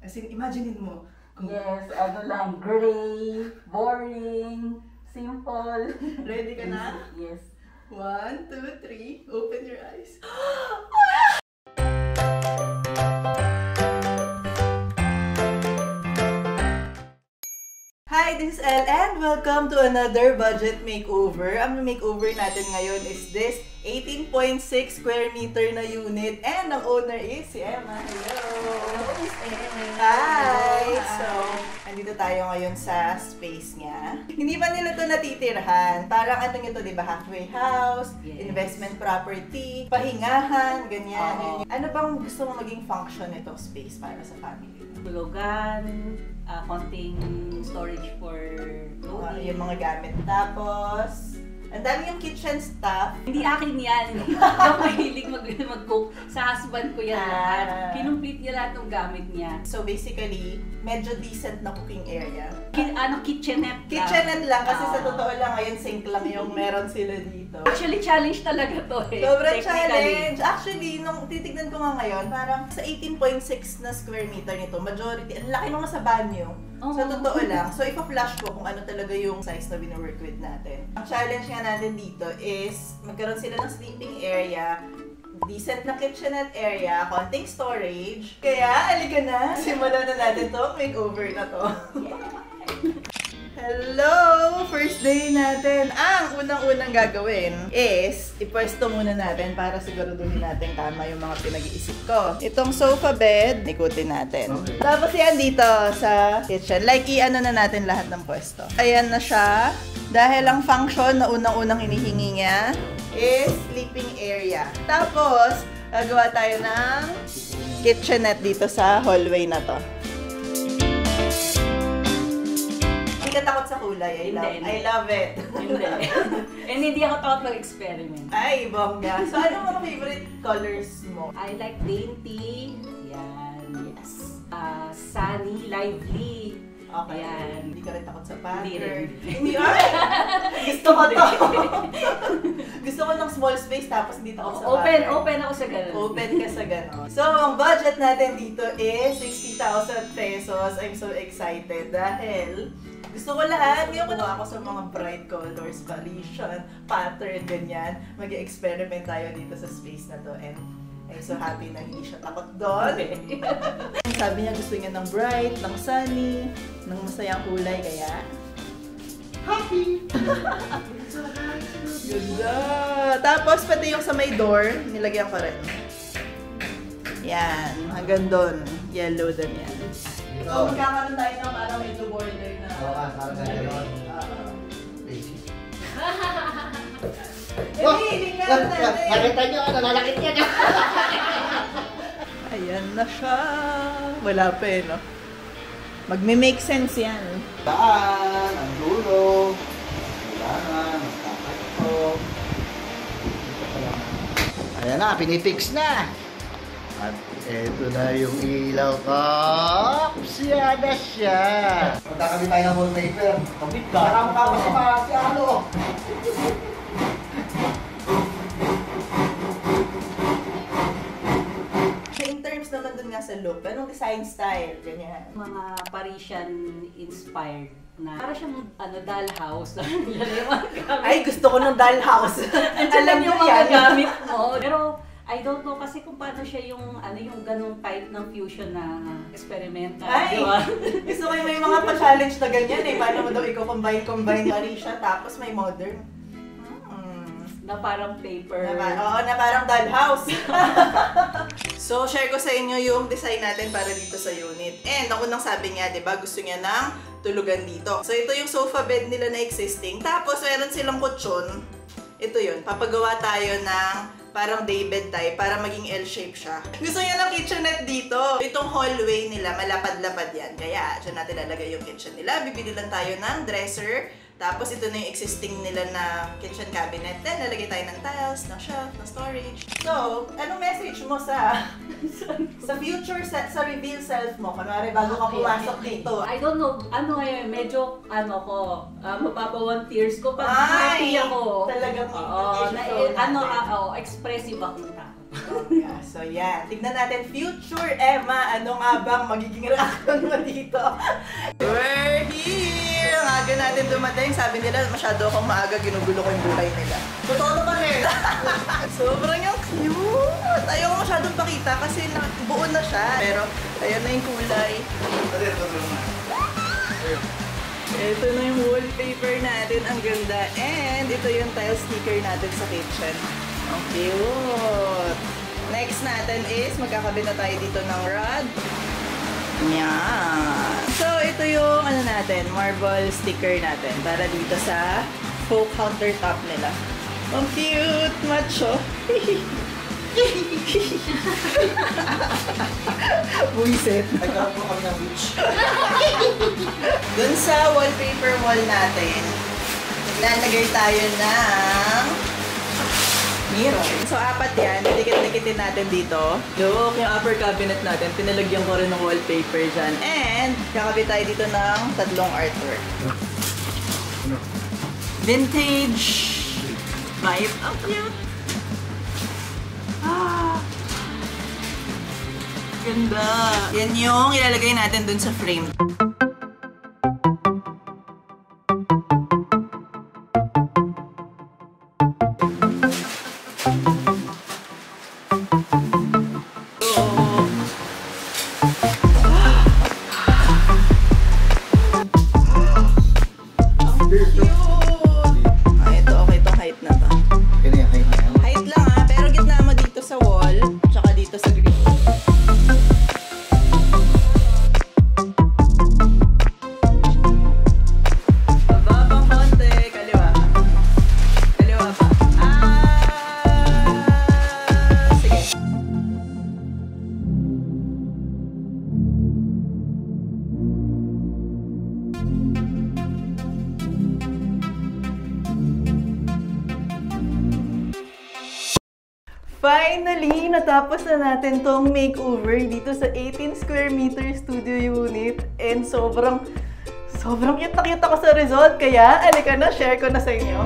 As in, imaginein mo. Kung Yes, ano lang, gray, boring, simple. ready ka na? Yes. One, two, three. Open your eyes. Hi, this is Elle and welcome to another budget makeover. Ang makeover natin ngayon is this 18.6 square meter na unit and ang owner is si Emma. Hello! Hi! So, andito tayo ngayon sa space niya. Hindi pa nila to natitirhan. Parang ano nyo to, di ba? Halfway house, Yes. investment property, pahingahan, ganyan. Oo. Ano bang gusto mo maging function nitong space para sa family? Tulugan, ah, konting storage for Mga, clothing. yung mga gamit. Tapos, ang dami yung kitchen stuff. Hindi akin yan. Hindi ako mahilig mag- mag-cook. Sa husband ko yan Ah. lahat. Kinumplete niya lahat ng gamit niya. So basically, medyo decent na cooking area. Ki- ano, kitchenette lang. Kitchenette lang kasi sa Ah. totoo lang ngayon sink lang yung meron sila dito. Actually, challenge talaga to eh. Sobrang Technically. challenge. Actually, nung titignan ko nga ngayon, parang sa 18.6 na square meter nito, majority, ang laki mga sa banyo. Oo. Sa totoo lang. So, ipa-flash ko kung ano talaga yung size na wino-work with natin. Ang challenge nga natin dito is magkaroon sila ng sleeping area, decent na kitchenette area, konting storage. Kaya, aliga na. Simulan na natin to. Makeover na to. Hello! First day natin. Ang unang-unang gagawin is, ipwesto muna natin para siguraduhin natin tama yung mga pinag-iisip ko. Itong sofa bed, ikutin natin. Okay. Tapos yan dito sa kitchen. Like, i-ano na natin lahat ng pwesto. Ayan na siya. Dahil ang function na unang-unang hinihingi niya is sleeping area. Tapos, gagawa tayo ng kitchenette dito sa hallway na to. Hindi ka takot sa kulay. I love, Hindi, hindi. I love it. Hindi. And hindi ako takot mag-experiment. Ay, bongga. So, ano mga favorite colors mo? I like dainty. Yan. Yes. Uh, sunny, lively. Okay. Yan. Hindi ka rin takot sa Hindi pattern. rin. Hindi! Gusto ko to. Gusto ko ng small space tapos hindi takot sa open, pattern. open ako sa ganun. Open ka sa ganon. So, ang budget natin dito is 60,000 pesos. I'm so excited dahil gusto ko lahat. Ngayon ko ako sa mga bright colors, Parisian, pattern, ganyan. Mag-experiment tayo dito sa space na to. And I'm so happy na hindi siya takot doon. Sabi niya gusto niya ng bright, ng sunny, ng masayang kulay, kaya... Happy! Ganda! Tapos pati yung sa may door, nilagyan ko rin. Yan, hanggang doon. Yellow din yan. So, magkakaroon tayo ng parang medyo border na... Oo, ah, parang ganyan yun. Lazy. Eh, hindi nga natin. Nakita nyo, nalalakit niya na. Ayan na siya. Wala pa eh, no? Magme-make sense yan. Daan, ang dulo. Kailangan, magkakato. Ayan na, pinifix na. At eto na yung ilaw ko. Siya na siya. Punta kami tayo ng wallpaper. Kapit ka. Kasi parang si ano. In terms naman dun nga sa look, anong design style? Ganyan. Mga Parisian inspired na para siyang ano dollhouse. Ay, gusto ko ng dollhouse. Alam Alam yung niyo mga gamit mo. Pero I don't know kasi kung paano siya yung ano yung ganung type ng fusion na experimental, Ay! di ba? Gusto ko yung may mga pa-challenge na ganyan eh. Paano mo daw ikaw combine-combine Parisha tapos may modern. Hmm. na parang paper. Na, pa- oo, na parang dollhouse. so, share ko sa inyo yung design natin para dito sa unit. And, ang unang sabi niya, di ba, gusto niya ng tulugan dito. So, ito yung sofa bed nila na existing. Tapos, meron silang kutsyon. Ito yun, papagawa tayo ng parang daybed type para maging L-shape siya. Gusto niya ng kitchenette dito. Itong hallway nila, malapad-lapad yan. Kaya, dyan natin lalagay yung kitchen nila. Bibili lang tayo ng dresser. Tapos, ito na yung existing nila na kitchen cabinet. Then, lalagay tayo ng tiles, ng shelf, ng storage. So, anong message mo sa sa future set, sa reveal self mo? Kunwari, bago ka pumasok dito. I don't know, ano ngayon, medyo, ano ko, uh, mababawan tears ko pag Ay! happy ako. Talagang Oo, na, i-show ano, ah, oh, expressive akong tao. Yeah, so yan. Tignan natin, future Emma, ano nga bang magiging reaction mo dito? Dumating. Sabi nila, masyado akong maaga, ginugulo ko yung buhay nila. Totoo naman eh. Sobrang yung cute! Ayaw ko masyadong pakita kasi na, buo na siya. Pero, ayan na yung kulay. Ito na yung wallpaper natin. Ang ganda. And ito yung tile sticker natin sa kitchen. Ang cute! Next natin is magkakabit na tayo dito ng rod. Yan. So, ito yung ano natin, marble sticker natin para dito sa folk countertop nila. Ang cute! Macho! Buisit. Nagkaroon po ng beach. Dun sa wallpaper wall natin, lalagay tayo ng mirror. So, apat yan. Dikit-dikitin natin dito. Look, yung upper cabinet natin, pinalagyan ko rin ng wallpaper dyan. And, kakabit tayo dito ng tatlong artwork. Vintage vibe. Ang cute! Ah! Ganda! Yan yung ilalagay natin dun sa frame. Natapos na natin tong makeover dito sa 18 square meter studio unit. And sobrang, sobrang cute na cute sa result. Kaya, alika na, share ko na sa inyo.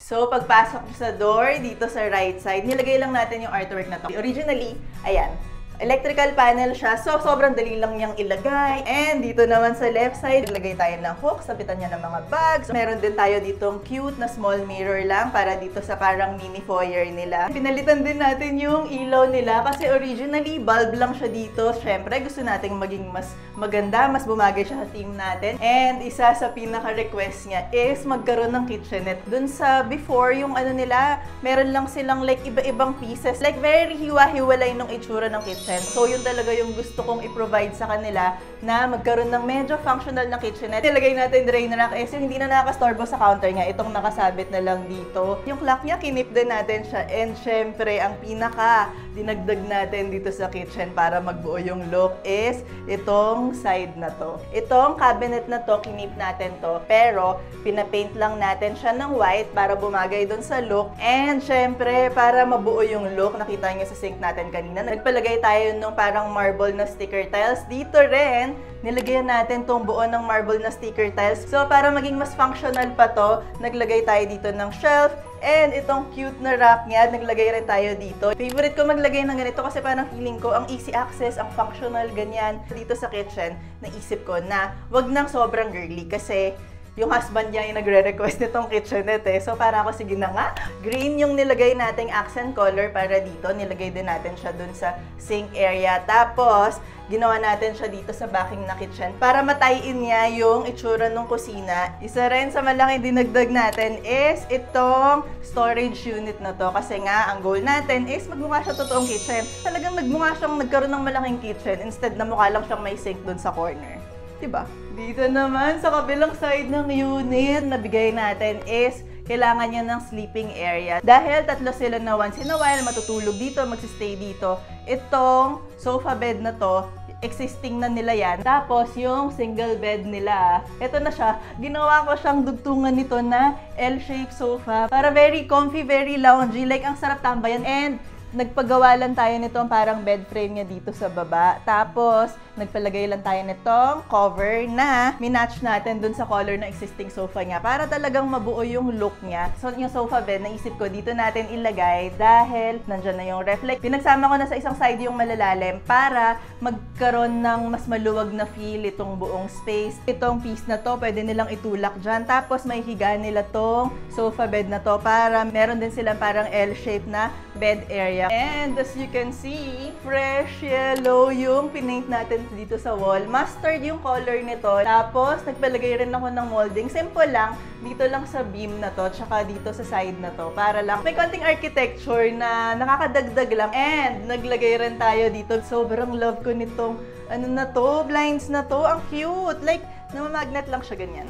So, pagpasok sa door, dito sa right side, nilagay lang natin yung artwork na to. Originally, ayan, electrical panel siya. So, sobrang dali lang niyang ilagay. And dito naman sa left side, ilagay tayo ng hook, sabitan niya ng mga bags. Meron din tayo ditong cute na small mirror lang para dito sa parang mini foyer nila. Pinalitan din natin yung ilaw nila kasi originally, bulb lang siya dito. Siyempre, gusto nating maging mas maganda, mas bumagay siya sa team natin. And isa sa pinaka-request niya is magkaroon ng kitchenette. Dun sa before, yung ano nila, meron lang silang like iba-ibang pieces. Like very hiwa-hiwalay nung itsura ng kitchen. So yun talaga yung gusto kong i-provide sa kanila na magkaroon ng medyo functional na kitchenette. Nilagay natin drain rack is yung hindi na nakastorbo sa counter niya. Itong nakasabit na lang dito. Yung clock niya, kinip din natin siya. And syempre, ang pinaka dinagdag natin dito sa kitchen para magbuo yung look is itong side na to. Itong cabinet na to, kinip natin to. Pero, pinapaint lang natin siya ng white para bumagay dun sa look. And syempre, para mabuo yung look, nakita niyo sa sink natin kanina, nagpalagay tayo nung parang marble na sticker tiles. Dito rin, nilagyan natin tong buo ng marble na sticker tiles. So, para maging mas functional pa to, naglagay tayo dito ng shelf. And itong cute na rack niya, naglagay rin tayo dito. Favorite ko maglagay ng ganito kasi parang feeling ko, ang easy access, ang functional, ganyan. Dito sa kitchen, naisip ko na wag nang sobrang girly kasi yung husband niya yung nagre-request nitong kitchenette eh. So, para ako, sige na nga. Green yung nilagay nating accent color para dito. Nilagay din natin siya dun sa sink area. Tapos, ginawa natin siya dito sa backing na kitchen para matayin niya yung itsura ng kusina. Isa rin sa malaki dinagdag natin is itong storage unit na to. Kasi nga, ang goal natin is magmukha siya totoong kitchen. Talagang nagmukha siyang nagkaroon ng malaking kitchen instead na mukha lang siyang may sink dun sa corner. Diba? Dito naman, sa kabilang side ng unit, nabigay natin is kailangan niya ng sleeping area. Dahil tatlo sila na once in a while, matutulog dito, magsistay dito. Itong sofa bed na to, existing na nila yan. Tapos, yung single bed nila, ito na siya. Ginawa ko siyang dugtungan nito na L-shaped sofa. Para very comfy, very loungy. Like, ang sarap tambayan. And, nagpagawa lang tayo nito parang bed frame niya dito sa baba. Tapos, nagpalagay lang tayo nitong cover na minatch natin dun sa color ng existing sofa niya para talagang mabuo yung look niya. So, yung sofa bed, naisip ko dito natin ilagay dahil nandyan na yung reflect. Pinagsama ko na sa isang side yung malalalim para magkaroon ng mas maluwag na feel itong buong space. Itong piece na to, pwede nilang itulak dyan. Tapos may higa nila tong sofa bed na to para meron din silang parang L-shape na bed area. And as you can see, fresh yellow yung pinaint natin dito sa wall. Mustard yung color nito. Tapos, nagpalagay rin ako ng molding. Simple lang, dito lang sa beam na to, tsaka dito sa side na to. Para lang, may konting architecture na nakakadagdag lang. And, naglagay rin tayo dito. Sobrang love ko nitong, ano na to, blinds na to. Ang cute! Like, namamagnet lang siya ganyan.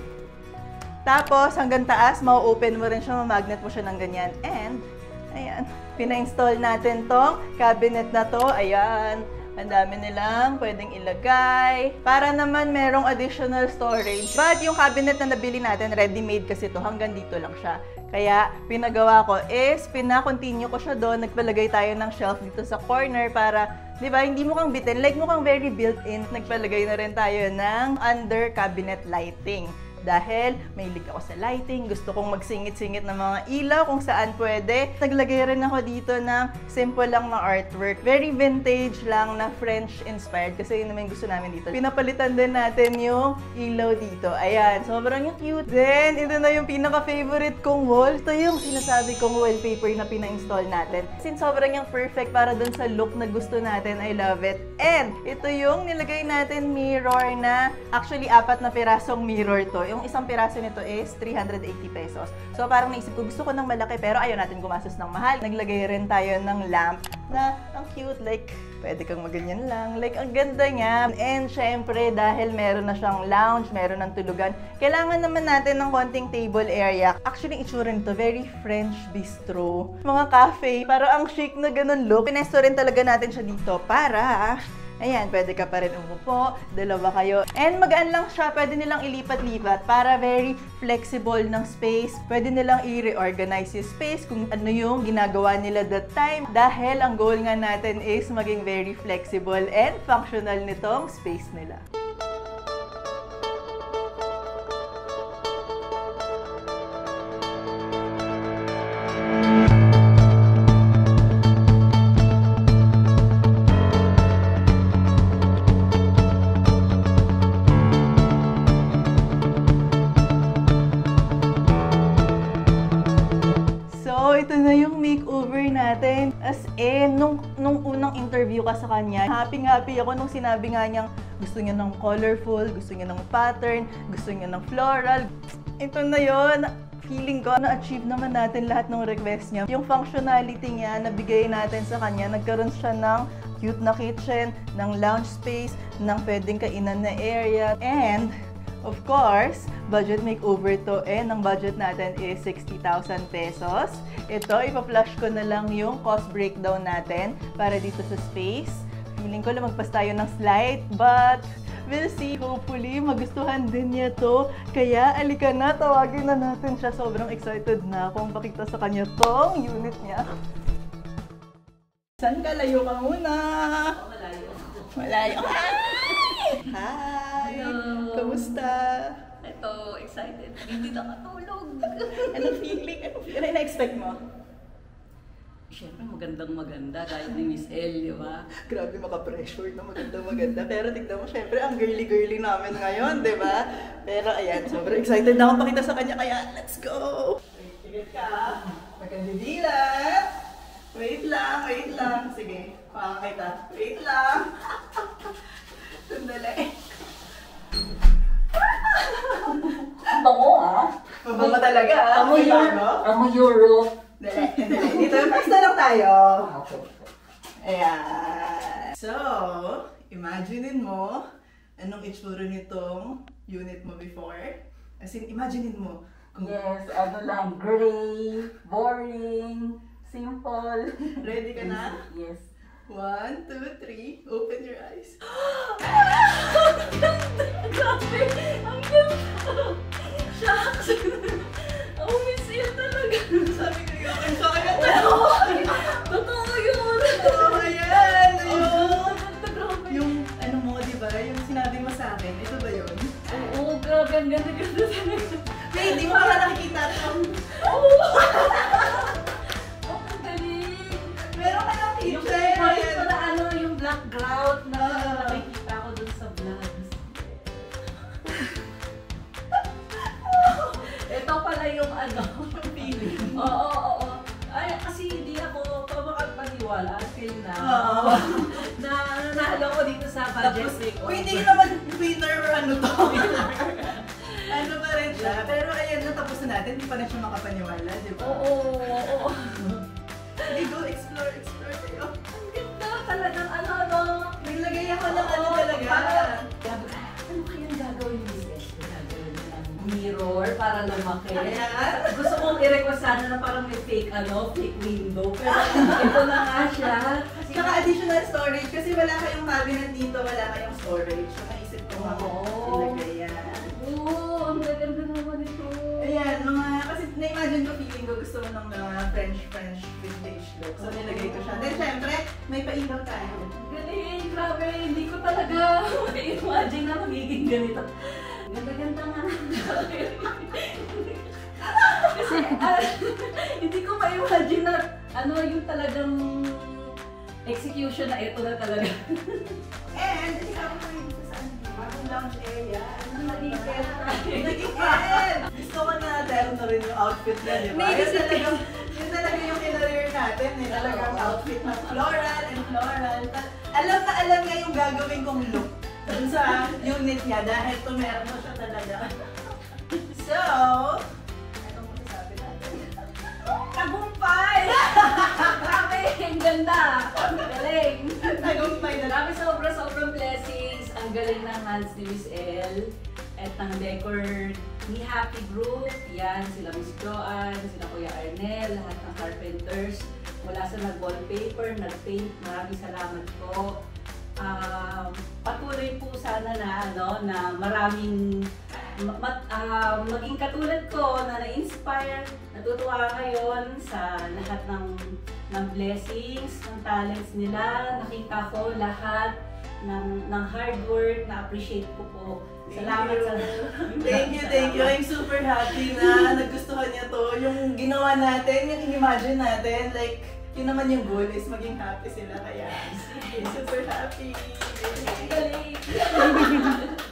Tapos, hanggang taas, ma-open mo rin siya, ma-magnet mo siya ng ganyan. And, ayan, pina-install natin tong cabinet na to. Ayan, ang dami nilang pwedeng ilagay. Para naman merong additional storage. But yung cabinet na nabili natin, ready-made kasi to, hanggang dito lang siya. Kaya, pinagawa ko is, pina-continue ko siya doon. Nagpalagay tayo ng shelf dito sa corner para, di ba, hindi mo kang bitin. Like mo kang very built-in. Nagpalagay na rin tayo ng under cabinet lighting dahil mahilig ako sa lighting, gusto kong magsingit-singit ng mga ilaw kung saan pwede. Naglagay rin ako dito ng simple lang na artwork. Very vintage lang na French-inspired kasi yun naman gusto namin dito. Pinapalitan din natin yung ilaw dito. Ayan, sobrang yung cute. Then, ito na yung pinaka-favorite kong wall. Ito yung sinasabi kong wallpaper na pina-install natin. Since sobrang yung perfect para dun sa look na gusto natin, I love it. And, ito yung nilagay natin mirror na actually apat na pirasong mirror to. Yung isang piraso nito is 380 pesos. So parang naisip ko, gusto ko ng malaki pero ayaw natin gumastos ng mahal. Naglagay rin tayo ng lamp na ang cute, like pwede kang maganyan lang. Like, ang ganda niya. And syempre, dahil meron na siyang lounge, meron ng tulugan, kailangan naman natin ng konting table area. Actually, itsura nito, very French bistro. Mga cafe, parang ang chic na ganun look. Pinesto rin talaga natin siya dito para Ayan, pwede ka pa rin umupo, dalawa kayo. And magaan lang siya, pwede nilang ilipat-lipat para very flexible ng space. Pwede nilang i-reorganize yung space kung ano yung ginagawa nila that time. Dahil ang goal nga natin is maging very flexible and functional nitong space nila. Sa kanya, happy-happy ako nung sinabi nga niyang gusto niya ng colorful, gusto niya ng pattern, gusto niya ng floral. Ito na yon feeling ko, na-achieve naman natin lahat ng request niya. Yung functionality niya, nabigay natin sa kanya, nagkaroon siya ng cute na kitchen, ng lounge space, ng pwedeng kainan na area, and Of course, budget makeover to and ang budget natin is 60,000 pesos. Ito, ipa-flash ko na lang yung cost breakdown natin para dito sa space. Feeling ko lumagpas tayo ng slide, but we'll see. Hopefully, magustuhan din niya to. Kaya, alika na, tawagin na natin siya. Sobrang excited na akong pakita sa kanya tong unit niya. San ka? Layo ka muna. Malayo. Malayo. Hi! Hi! Kamusta? Ito, excited. Hindi. Anong feeling? Anong feeling? Ano na-expect mo? Siyempre, magandang maganda kahit ni Miss L, di ba? Grabe maka-pressure na maganda maganda. Pero tignan mo, syempre, ang girly-girly namin ngayon, di ba? Pero ayan, sobrang excited na akong pakita sa kanya, kaya let's go! Sige ka. Magkandidilat. Wait lang, wait lang. Sige, pakakita. Wait lang. Mababa talaga. Amo May Euro. bago. Amo Euro. Dali, dali. Dito, first na lang tayo. Ayan. So, imaginein mo, anong itsura nitong unit mo before? As in, imaginein mo. Kung Yes, ano lang, gray, boring, simple. ready ka na? Yes. One, two, three. Open your eyes. Grabe! Ang ganda! Shucks! sabi ko yung akin sa kanya. Totoo yun! Totoo yan! Oh, Ayun! Yung ano mo, di ba? Yung sinabi mo sa akin, ito ba yun? Oo, grabe. Ang ganda-ganda talaga. Hey, di mo pala nakikita ito. Oo! Oh, ang galing! Meron ka ng picture! Yung parang pala ano, yung black grout na ah. nakikita ko dun sa vlogs. Ito pala yung ano, feeling. Oo, oo, oo. Ay, kasi hindi ako makapaniwala until na. Oo. na nanalo ko dito sa budget break. Uy, hindi naman winner ano to. ano pa rin siya. Pero ayan, natapos na natin. Hindi pa na siya makapaniwala, di ba? Oo, oo, oo. Hindi, go explore, explore kayo. Ang ganda talagang ano, ano. Naglagay ako ng ano talaga. Parang mirror para lumaki. Gusto kong i-request sana na parang may fake, ano, fake window. Pero ito na nga siya. Tsaka additional storage kasi wala kayong cabinet dito, wala kayong storage. So naisip ko nga Oo. ilagay yan. Oo, ang gaganda naman ito. Ayan, mga, kasi na-imagine ko feeling ko gusto mo ng mga French, French vintage look. So nilagay ko siya. Then syempre, may pailaw tayo. Galing, grabe. Hindi ko talaga ma-imagine na magiging ganito. Ganda-ganda nga. Kasi ah, hindi ko ma-imagine na ano yung talagang execution na ito na talaga. And, hindi ka ako dito sa bagong lounge area. Ano. Naging fair! Gusto ko na dahil na rin yung outfit niya, di ba? Yun talaga, yun talaga yung kinareer natin. Eh. Talagang Oo. outfit na floral and floral. Alam na alam niya yung gagawin kong look dun sa unit niya dahil tumero siya talaga. So, anong masasabi natin? Tagumpay! Grabe, ang ganda. Galing. Tagumpay na. Grabe sobra-sobrang blessings. Ang galing ng hands ni Miss L. At ng decor ni Happy Group. Yan, sila Miss Joanne, sila Kuya Arnel, lahat ng carpenters. Mula sa nag-wallpaper, nag-paint, maraming salamat po. Um, patuloy po sana na ano na maraming ma- mat, ah, maging katulad ko na na-inspire, natutuwa ngayon sa lahat ng ng blessings, ng talents nila. Nakita ko lahat ng, ng hard work, na-appreciate ko po. Salamat sa Thank you, thank you. I'm super happy na nagustuhan niya to. Yung ginawa natin, yung in-imagine natin, like, yun naman yung goal is maging happy sila. Kaya, super happy. Galing.